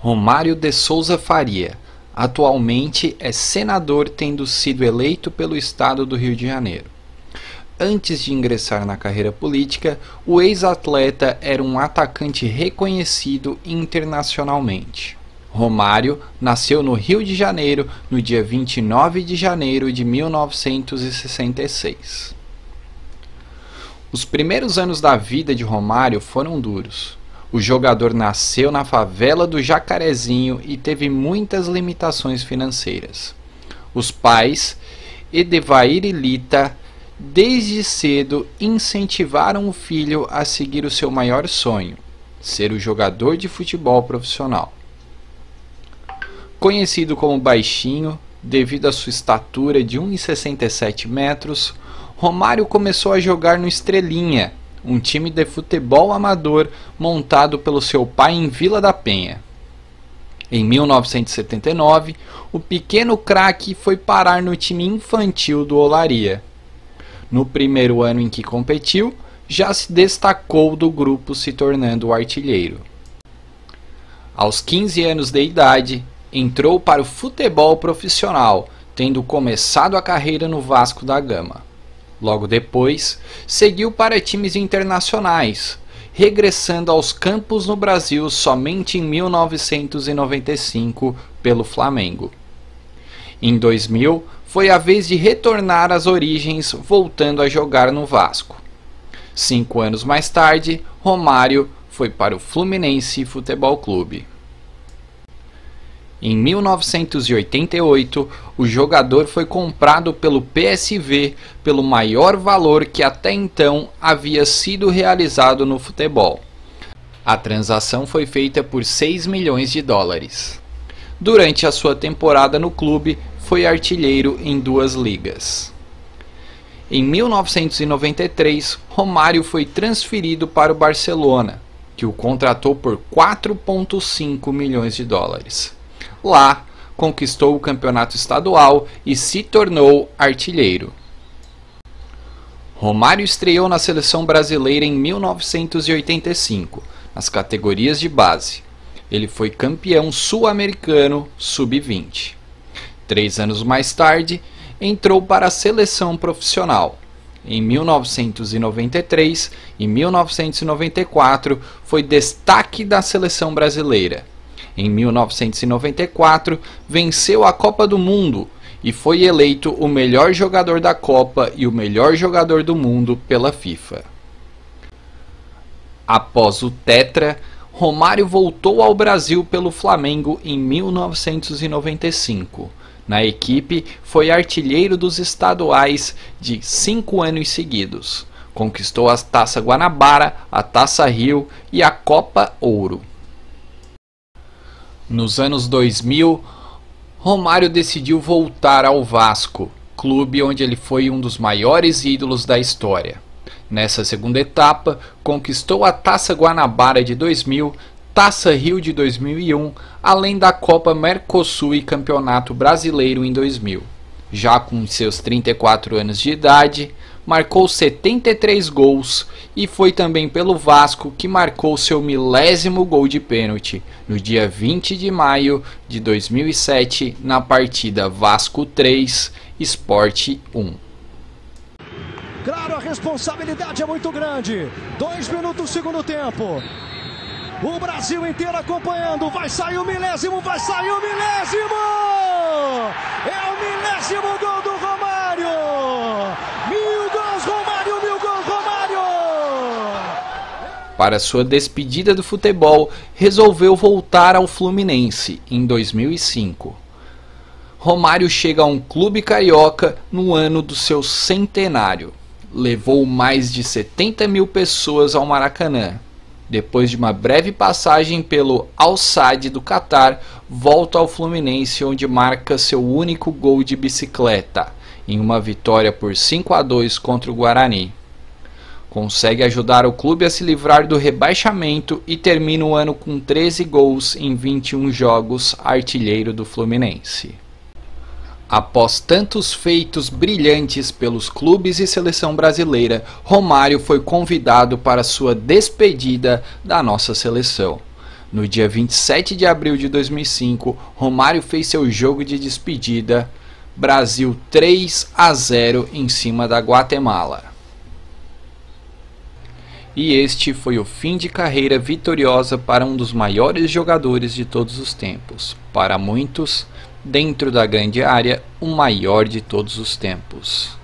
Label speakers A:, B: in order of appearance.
A: Romário de Souza Faria. Atualmente é senador, tendo sido eleito pelo estado do Rio de Janeiro. Antes de ingressar na carreira política, o ex-atleta era um atacante reconhecido internacionalmente. Romário nasceu no Rio de Janeiro no dia 29 de janeiro de 1966. Os primeiros anos da vida de Romário foram duros. O jogador nasceu na favela do Jacarezinho e teve muitas limitações financeiras. Os pais, Edevair e Lita, desde cedo incentivaram o filho a seguir o seu maior sonho, ser o jogador de futebol profissional. Conhecido como baixinho, devido à sua estatura de 1,67 metros, Romário começou a jogar no Estrelinha, um time de futebol amador montado pelo seu pai em Vila da Penha. Em 1979, o pequeno craque foi parar no time infantil do Olaria. No primeiro ano em que competiu, já se destacou do grupo, se tornando o artilheiro. Aos 15 anos de idade, entrou para o futebol profissional, tendo começado a carreira no Vasco da Gama. Logo depois, seguiu para times internacionais, regressando aos campos no Brasil somente em 1995 pelo Flamengo. Em 2000, foi a vez de retornar às origens, voltando a jogar no Vasco. Cinco anos mais tarde, Romário foi para o Fluminense Futebol Clube. Em 1988, o jogador foi comprado pelo PSV pelo maior valor que até então havia sido realizado no futebol. A transação foi feita por 6 milhões de dólares. Durante a sua temporada no clube, foi artilheiro em duas ligas. Em 1993, Romário foi transferido para o Barcelona, que o contratou por 4,5 milhões de dólares. Lá, conquistou o campeonato estadual e se tornou artilheiro. Romário estreou na seleção brasileira em 1985, nas categorias de base. Ele foi campeão sul-americano sub-20. Três anos mais tarde, entrou para a seleção profissional. Em 1993 e 1994, foi destaque da seleção brasileira em 1994, venceu a Copa do Mundo e foi eleito o melhor jogador da Copa e o melhor jogador do mundo pela FIFA. Após o Tetra, Romário voltou ao Brasil pelo Flamengo em 1995. Na equipe, foi artilheiro dos estaduais de cinco anos seguidos. Conquistou a Taça Guanabara, a Taça Rio e a Copa Ouro. Nos anos 2000, Romário decidiu voltar ao Vasco, clube onde ele foi um dos maiores ídolos da história. Nessa segunda etapa, conquistou a Taça Guanabara de 2000, Taça Rio de 2001, além da Copa Mercosul e Campeonato Brasileiro em 2000. Já com seus 34 anos de idade, marcou 73 gols e foi também pelo Vasco que marcou seu milésimo gol de pênalti no dia 20 de maio de 2007 na partida Vasco 3 Esporte 1.
B: Claro, a responsabilidade é muito grande. Dois minutos segundo tempo. O Brasil inteiro acompanhando. Vai sair o milésimo, vai sair o milésimo! É o milésimo gol do
A: para sua despedida do futebol, resolveu voltar ao Fluminense em 2005. Romário chega a um clube carioca no ano do seu centenário. Levou mais de 70 mil pessoas ao Maracanã. Depois de uma breve passagem pelo Al Sadd do Catar, volta ao Fluminense, onde marca seu único gol de bicicleta, em uma vitória por 5 a 2 contra o Guarani. Consegue ajudar o clube a se livrar do rebaixamento e termina o ano com 13 gols em 21 jogos, artilheiro do Fluminense. Após tantos feitos brilhantes pelos clubes e seleção brasileira, Romário foi convidado para sua despedida da nossa seleção. No dia 27 de abril de 2005, Romário fez seu jogo de despedida, Brasil 3 a 0 em cima da Guatemala. E este foi o fim de carreira vitoriosa para um dos maiores jogadores de todos os tempos. Para muitos, dentro da grande área, o maior de todos os tempos.